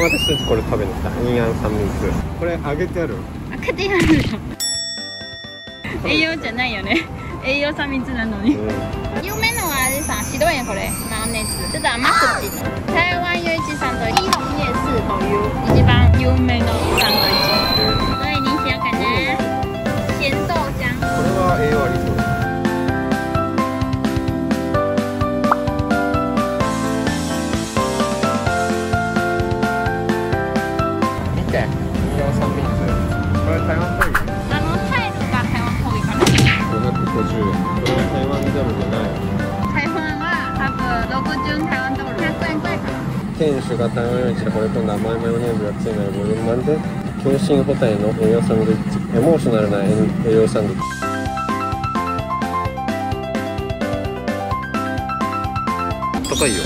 私たちこれ食べに来た。インアン三密これ揚げてある？開けてやるよ栄養じゃないよね。栄養三密なのに、うん。有名のはあれさ白いねこれ。マヨネーズ。ちょっと甘くて台店主が台湾夜市で惚れ込んだ甘いマヨネーズがついてるボリューム満点強心ホタイの栄養サンドイッチ。エモーショナルな栄養サンドイッチ。高いよ。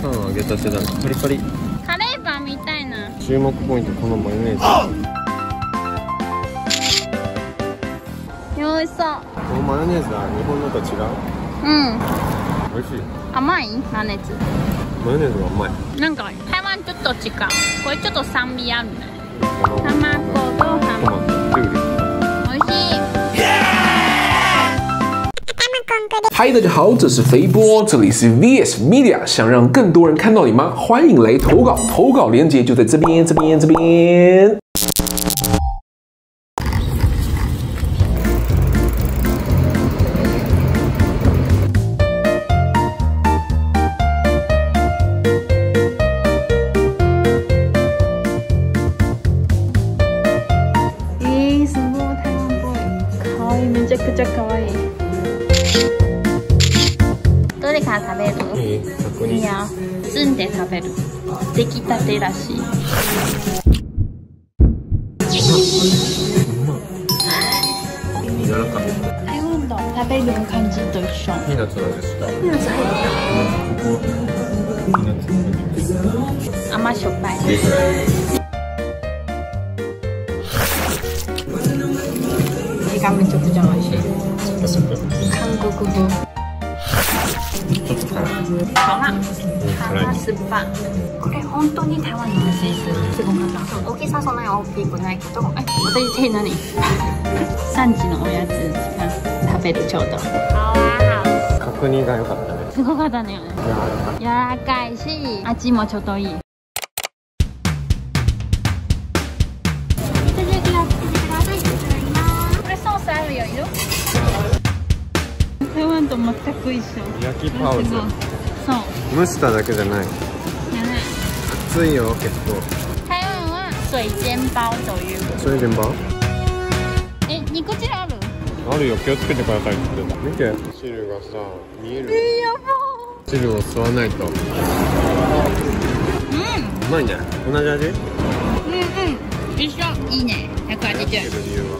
パン揚げたてだねパリパリ。カレーパンみたいな。注目ポイントこのマヨネーズ。美味しそう。このマヨネーズは日本のと違う？うん。美味しい。甘い？マヨネーズマヨネーズが甘いなんか台湾ちょっと違うこれちょっと酸味あるね卵卵とハトマトキュウリ美味しい嗨，大家好，这是肥波，这里是 VS Media。想让更多人看到你吗？欢迎来投稿，投稿链接就在这边，这边，这边。 くちゃかわい。いどれから食べる？いい角煮いいよ包んで食べる。出来たてらしい。柔らかい台湾の食べる感じと一緒ピーナッツの味したピーナッツ入っピーナッツの味た甘しょっぱい味がめちゃくちゃ美味しい韓国風ちょっと辛い辛辛い辛酸っぱこれ本当に台湾の味ですすごかった大きさそんなに大きくないけどえ私手何3時のおやつが食べるちょうど角煮が良かったねすごかったね柔らかいし味もちょっといいと全く一緒。焼きパオズ。そう。蒸しただけじゃない。熱いよ。結構台湾は水煎包という。それ順番え肉汁ある？あるよ。気をつけてくださいって言ってた。見て。汁がさ見える。えやば汁を吸わないと。ううまいね。同じ味？んうんうん。一緒。いいね。180円理由わかる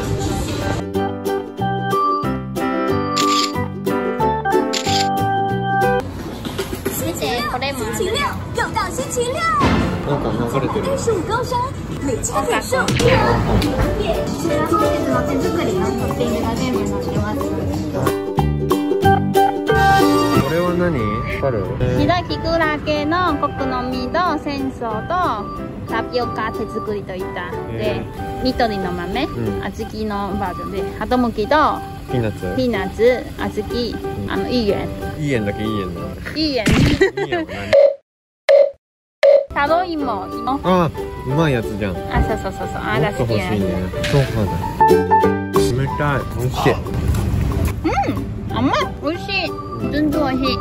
か流れてる数高升，累积点数。これは何ひらきくらげのコクの実と戦争とタピオカ手作りといったで緑の豆、小豆のバージョンでハトムキとピーナッツピーナッツ小豆あのいい円いい円だけいい円だいい円いい円は何タロイモ芋あうまいやつじゃん。もあそうそうそうそう。あっが好きやねそうか。だ冷たい。美味しい甘い。美味しい。全然美味しい。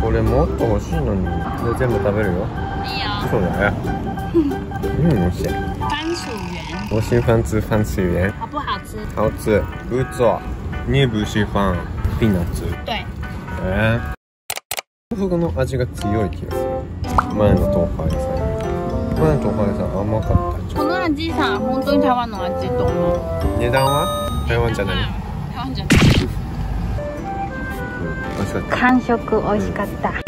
これもっと欲しいのに。で全部食べるよ。いいよ。そうだよ うん美味しい。番薯圆我新番吃番薯圆好不好吃好吃不错你也不喜欢ピーナッツ。对，えー、豆腐の味が強い気がする。前の豆腐屋さん前の豆腐屋さん甘かったこの味さ、本当に台湾の味と思う。値段は？台湾じゃない。台湾じゃない。美味しかった。完食美味しかった。